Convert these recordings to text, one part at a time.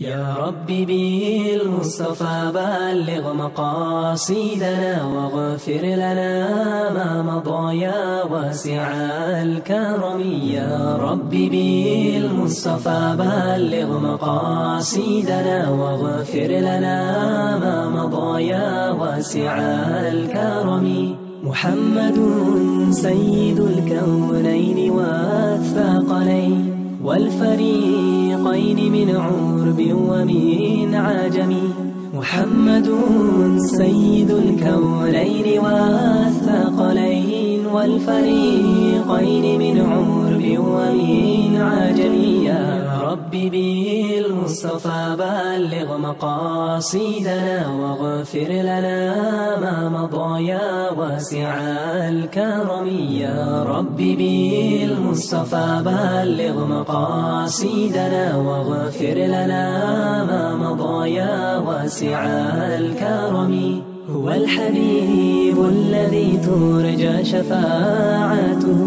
يا رب بالمصطفى بلغ مقاصدنا واغفر لنا ما مضى يا واسع الكرم. يا رب بالمصطفى بلغ مقاصدنا واغفر لنا ما مضى يا واسع الكرم. محمد سيد الكونين والثقلين والفريقين من عرب ومن عجم محمد سيد الكونين والثقلين والفريقين من عرب ومن عجم يا رب بالمصطفى بلغ مقاصدنا واغفر لنا ما مضى يا واسع الكرم يا رب بالمصطفى بلغ مقاصدنا واغفر لنا ما مضى يا واسع الكرم. هو الحبيب الذي ترجى شفاعته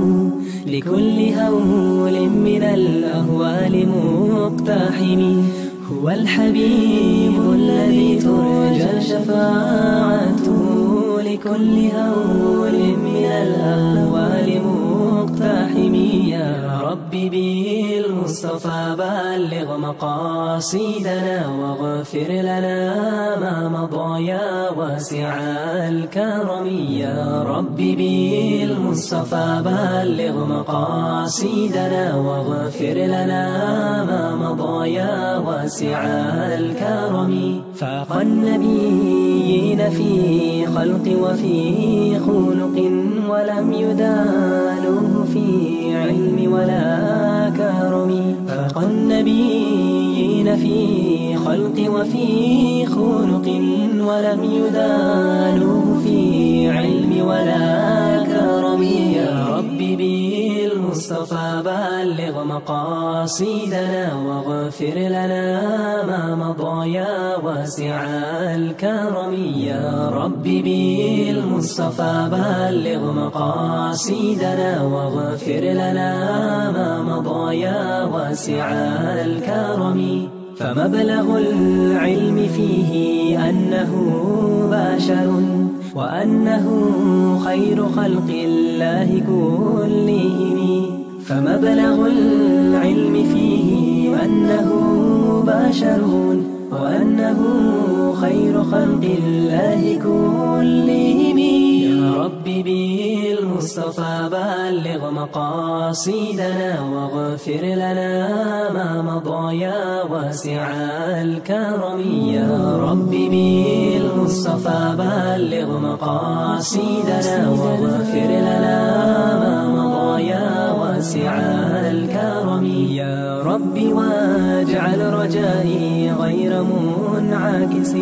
لكل هول من الأهوال مقتحم. هو الحبيب الذي ترجى شفاعته لكل هول من الأهوال مقتحم يا رب بالمصطفى بلغ مقاصدنا واغفر لنا ما مضى يا واسع الكرم. يا رب بالمصطفى بلغ مقاصدنا واغفر لنا ما مضى يا واسع الكرم. فاق النبيين في خلق وفي خلق ولم يدانوه في خلق وفي خلق ولم يدانوه في علم ولا كرم. يا رب بالمصطفى بلغ مقاصدنا واغفر لنا ما مضى يا واسع الكرم. يا رب بالمصطفى بلغ مقاصدنا واغفر لنا ما مضى يا واسع الكرم. فمبلغ العلم فيه أنه بشر وأنه خير خلق الله كلهم. فمبلغ العلم فيه أنه بشر وأنه خير خلق الله كلهم. بالمصطفى بلغ مقاصدنا واغفر لنا ما مضى يا واسع الكرم. يا رب بالمصطفى بلغ مقاصدنا واغفر لنا ما مضى يا واسع الكرم. يا رب واجعل رجائي غير منعكس.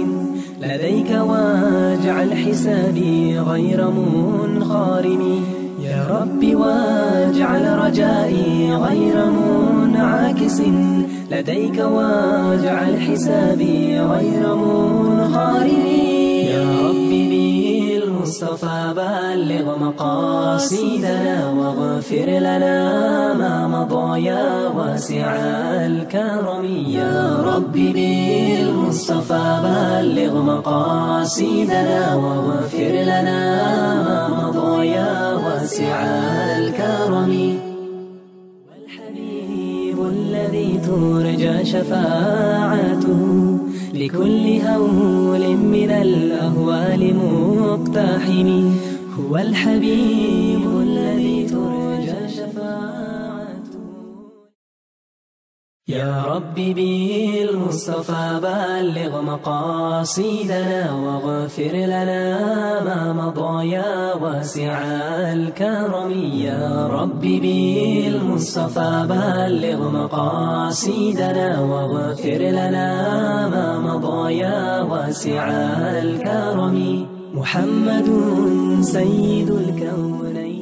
لديك واجعل حسابي غير منخارم. يا رب واجعل رجائي غير منعكس. لديك واجعل حسابي غير منخارم. يا رب بالمصطفى بلغ مقاصدنا واغفر لنا ما مضى يا واسع الكرم. يا رب بالمصطفى بلغ مقاصدنا واغفر لنا ما مضى يا واسع الكرم. والحبيب الذي ترجى شفاعته لكل هول من الأهوال مقتحم. هو الحبيب يا رب بالمصطفى بلغ مقاصدنا واغفر لنا ما مضى يا واسع الكرم. يا رب بالمصطفى بلغ مقاصدنا واغفر لنا ما مضى يا واسع الكرم. محمد سيد الكونين